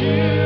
you.